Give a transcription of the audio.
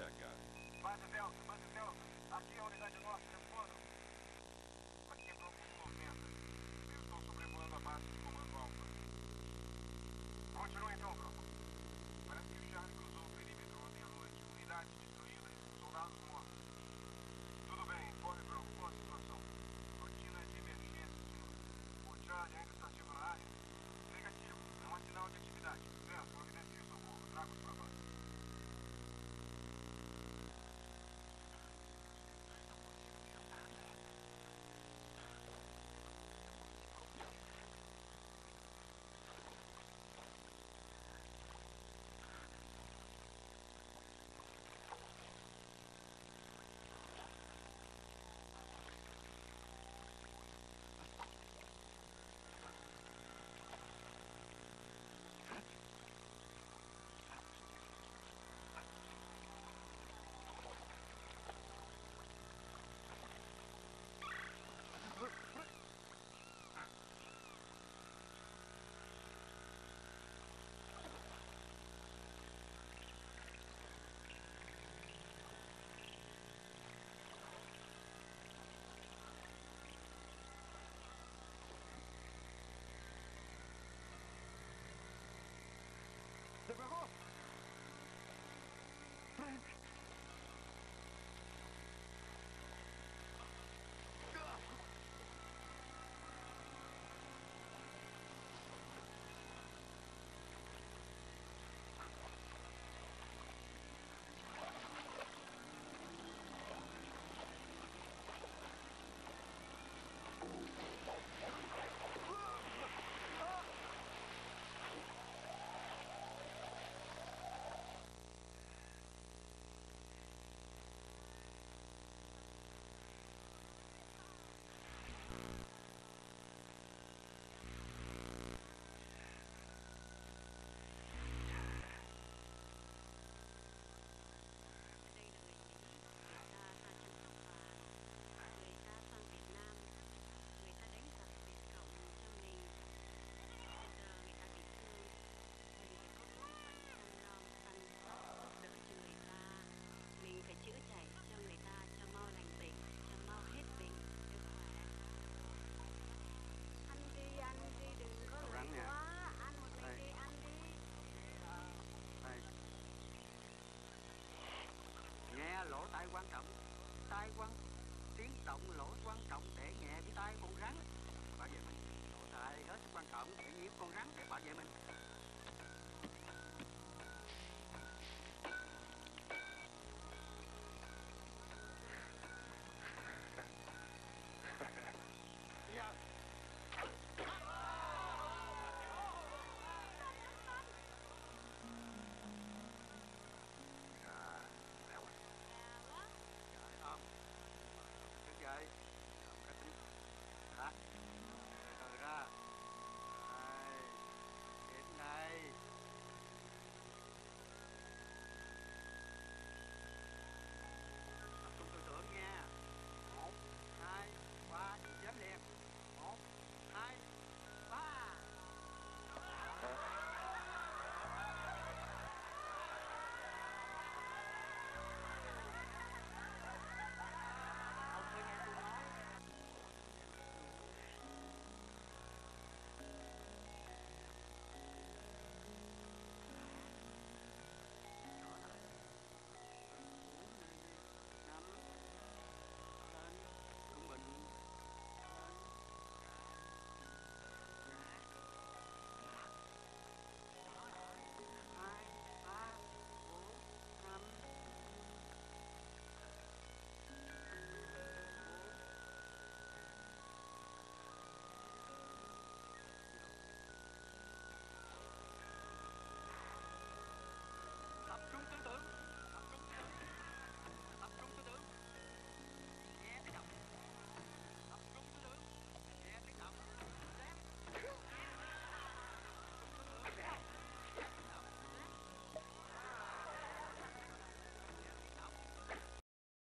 that guy. động lỗ quan trọng để